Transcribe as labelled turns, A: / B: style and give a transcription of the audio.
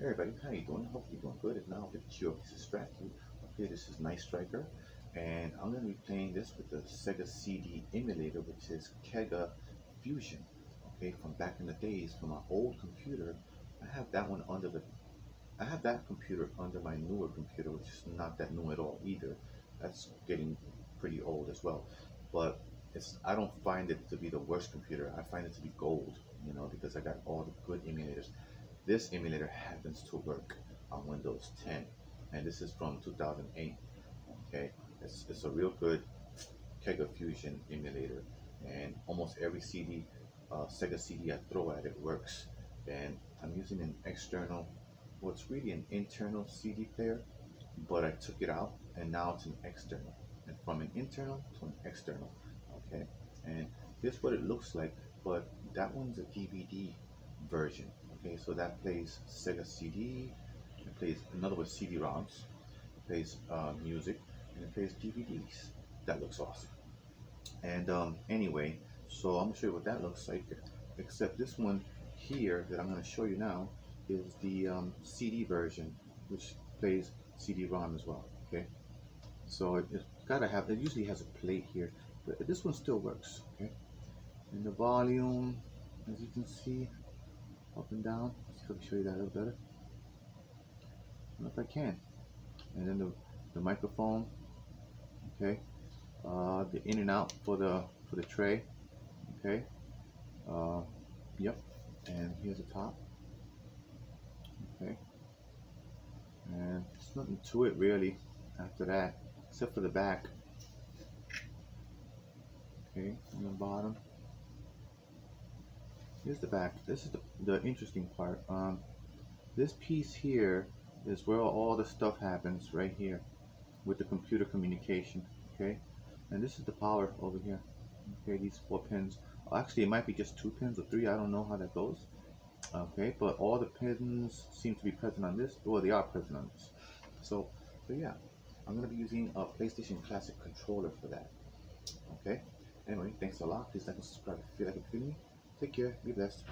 A: Hey everybody, how you doing? Hope you're doing good. If not, it's your this is Stracky. Okay, this is Night Striker, and I'm gonna be playing this with the Sega CD emulator, which is Kega Fusion. Okay, from back in the days, from my old computer, I have that one under the. I have that computer under my newer computer, which is not that new at all either. That's getting pretty old as well, but it's. I don't find it to be the worst computer. I find it to be gold, you know, because I got all the good emulators. This emulator happens to work on Windows 10, and this is from 2008. Okay, it's, it's a real good Kega Fusion emulator, and almost every CD, uh, Sega CD I throw at it works. And I'm using an external, well, really an internal CD player, but I took it out, and now it's an external, and from an internal to an external. Okay, and this is what it looks like, but that one's a DVD version Okay, so that plays Sega CD, it plays, in other words, CD-ROMs, it plays uh, music, and it plays DVDs. That looks awesome. And um, anyway, so I'm gonna show you what that looks like, except this one here that I'm gonna show you now is the um, CD version, which plays CD-ROM as well, okay? So it, has gotta have, it usually has a plate here, but this one still works, okay? And the volume, as you can see, up and down. Let's see if I can show you that a little better. I if I can. And then the, the microphone, okay. Uh, the in and out for the for the tray, okay. Uh, yep. And here's the top, okay. And there's nothing to it really after that, except for the back. Okay, on the bottom here's the back. This is the, the interesting part. Um, this piece here is where all the stuff happens right here with the computer communication. Okay, and this is the power over here. Okay, these four pins. Actually, it might be just two pins or three. I don't know how that goes. Okay, but all the pins seem to be present on this. Well, they are present on this. So, so yeah, I'm gonna be using a PlayStation Classic controller for that. Okay. Anyway, thanks a lot. Please like and subscribe if you like it. Take care. Be blessed.